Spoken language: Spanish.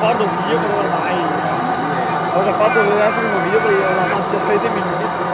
fatto un video però ormai ho già fatto deve essere un video perché ho la mazza 7 minuti